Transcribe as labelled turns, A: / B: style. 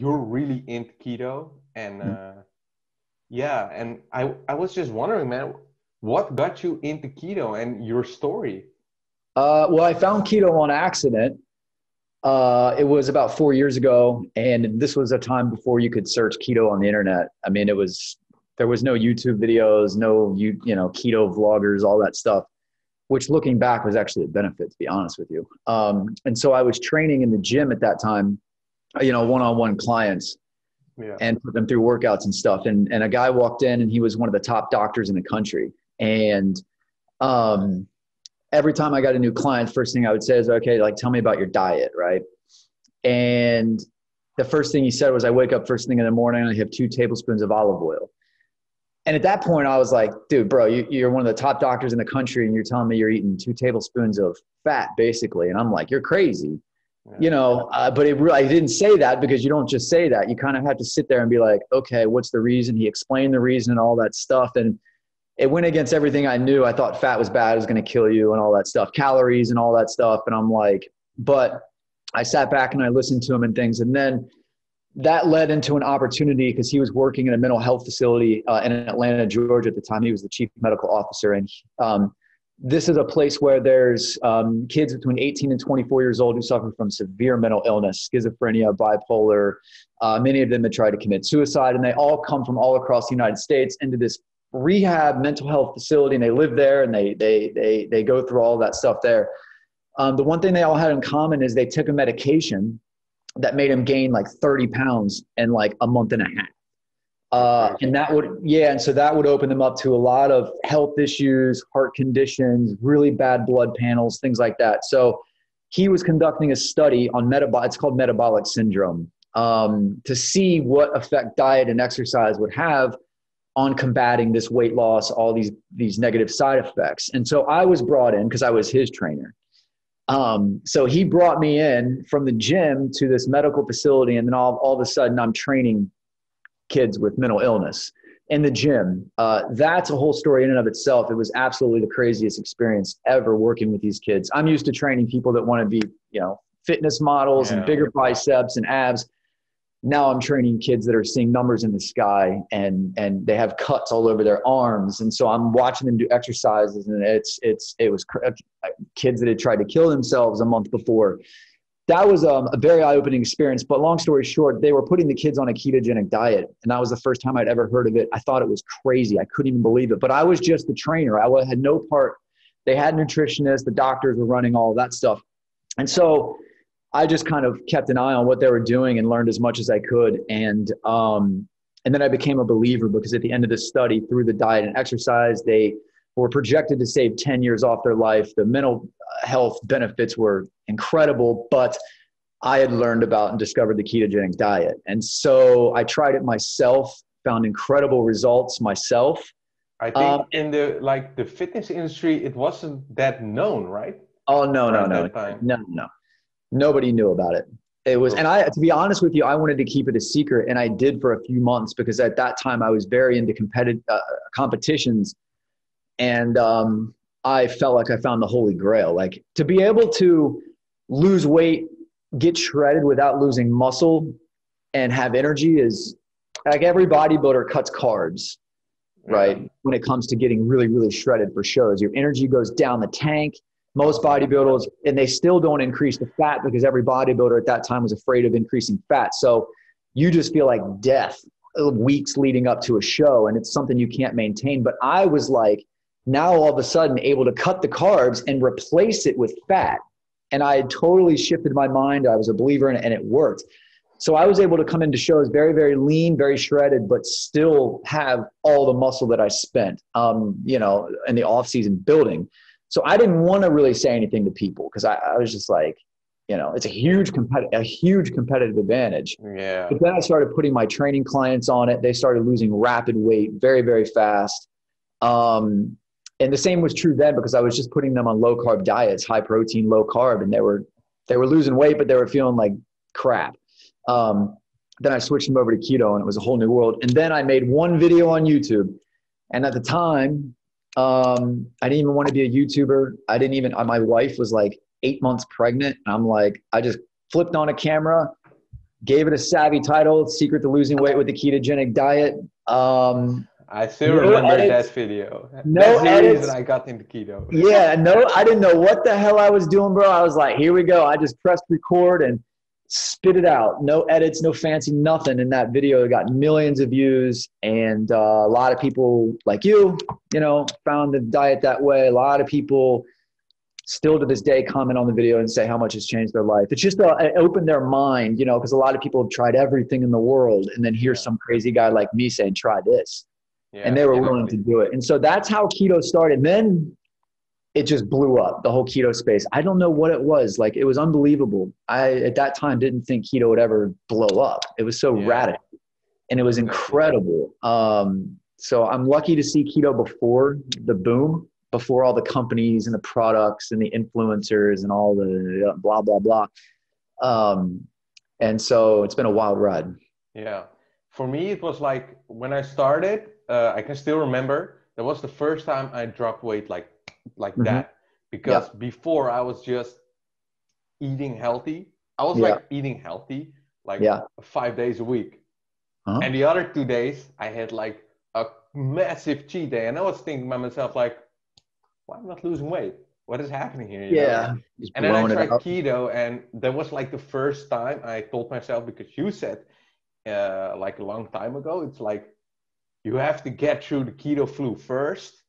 A: you're really into keto, and
B: Mm.
A: uh, yeah, and I I was just wondering, man, what got you into keto and your story?
B: Uh, well, I found keto on accident. Uh, it was about four years ago, and this was a time before you could search keto on the internet. I mean, it was there was no YouTube videos, no you you know keto vloggers, all that stuff. Which, looking back, was actually a benefit, to be honest with you. Um, and so I was training in the gym at that time, you know, one-on-one clients,
A: Yeah.
B: and put them through workouts and stuff. And and a guy walked in, and he was one of the top doctors in the country. And um, every time I got a new client, first thing I would say is, okay, like tell me about your diet, right? And the first thing he said was, I wake up first thing in the morning and I have two tablespoons of olive oil. And at that point, I was like, dude, bro, you, you're one of the top doctors in the country, and you're telling me you're eating two tablespoons of fat, basically. And I'm like, you're crazy you know uh, but it really i didn't say that because you don't just say that. You kind of have to sit there and be like okay what's the reason? He explained the reason and all that stuff and it went against everything i knew. I thought fat was bad it was going to kill you and all that stuff calories and all that stuff and i'm like but i sat back and i listened to him and things and then that led into an opportunity because he was working in a mental health facility uh, in atlanta georgia at the time. He was the chief medical officer and um, this is a place where there's um, kids between 18 and 24 years old who suffer from severe mental illness, schizophrenia, bipolar. Uh, many of them have tried to commit suicide, and they all come from all across the United States into this rehab mental health facility, and they live there and they they they they go through all that stuff there. Um, the one thing they all had in common is they took a medication that made them gain like 30 pounds in like a month and a half. Uh, and that would, yeah, and so that would open them up to a lot of health issues, heart conditions, really bad blood panels, things like that. So he was conducting a study on metabolic, it's called metabolic syndrome, um, to see what effect diet and exercise would have on combating this weight loss, all these these negative side effects. And so I was brought in because I was his trainer. Um, so he brought me in from the gym to this medical facility, and then all, all of a sudden I'm training kids with mental illness in the gym. Uh, that's a whole story in and of itself. It was absolutely the craziest experience ever working with these kids. I'm used to training people that want to be, you know, fitness models
A: Yeah.
B: and bigger biceps and abs. Now I'm training kids that are seeing numbers in the sky and and they have cuts all over their arms. And so I'm watching them do exercises and it's it's it was cr- kids that had tried to kill themselves a month before that was um, a very eye-opening experience but long story short they were putting the kids on a ketogenic diet and that was the first time i'd ever heard of it. I thought it was crazy. I couldn't even believe it but i was just the trainer. I had no part. They had nutritionists the doctors were running all that stuff. And so i just kind of kept an eye on what they were doing and learned as much as i could. And um, and then i became a believer because at the end of the study through the diet and exercise they were projected to save 10 years off their life the mental health benefits were incredible, but I had learned about and discovered the ketogenic diet. And so I tried it myself, found incredible results myself.
A: I think
B: Um,
A: in the like the fitness industry, it wasn't that known, right?
B: Oh, no, no, no, no, no. Nobody knew about it. It was, and I, to be honest with you, I wanted to keep it a secret, and I did for a few months because at that time I was very into competitive uh, competitions, and um, I felt like I found the holy grail. Like to be able to lose weight, get shredded without losing muscle, and have energy is like every bodybuilder cuts carbs, right? When it comes to getting really, really shredded for shows, your energy goes down the tank. Most bodybuilders, and they still don't increase the fat because every bodybuilder at that time was afraid of increasing fat. So you just feel like death uh, weeks leading up to a show, and it's something you can't maintain. But I was like, now all of a sudden able to cut the carbs and replace it with fat. And I had totally shifted my mind. I was a believer in it and it worked. So I was able to come into shows very, very lean, very shredded, but still have all the muscle that I spent, um, you know, in the off season building. So I didn't want to really say anything to people because I, I was just like, you know, it's a huge competitive, a huge competitive advantage.
A: Yeah.
B: But then I started putting my training clients on it. They started losing rapid weight very, very fast. Um, and the same was true then because I was just putting them on low carb diets, high protein, low carb, and they were they were losing weight, but they were feeling like crap. Um, then I switched them over to keto, and it was a whole new world. And then I made one video on YouTube, and at the time, um, I didn't even want to be a YouTuber. I didn't even. My wife was like eight months pregnant, and I'm like, I just flipped on a camera, gave it a savvy title secret to losing weight with the ketogenic diet um,
A: I still no remember edits, that video.
B: No
A: That's the
B: edits.
A: reason I got into keto.
B: yeah, no, I didn't know what the hell I was doing, bro. I was like, here we go. I just pressed record and spit it out. No edits, no fancy nothing in that video. It got millions of views, and uh, a lot of people like you, you know, found the diet that way. A lot of people still to this day comment on the video and say how much has changed their life. It's just uh, it opened their mind, you know, because a lot of people have tried everything in the world, and then here's some crazy guy like me saying, "Try this." Yeah, and they were willing to do it. And so that's how keto started. Then it just blew up the whole keto space. I don't know what it was. Like it was unbelievable. I at that time didn't think keto would ever blow up. It was so yeah. radical and it was incredible. Um, so I'm lucky to see keto before the boom, before all the companies and the products and the influencers and all the blah blah blah. Um, and so it's been a wild ride.
A: Yeah, for me it was like when I started. Uh, I can still remember that was the first time I dropped weight like like mm-hmm. that because yeah. before I was just eating healthy. I was yeah. like eating healthy like yeah. five days a week. Uh-huh. And the other two days I had like a massive cheat day. And I was thinking by myself like, why am I not losing weight? What is happening here? You
B: yeah.
A: And then I tried keto and that was like the first time I told myself because you said uh, like a long time ago, it's like you have to get through the keto flu first.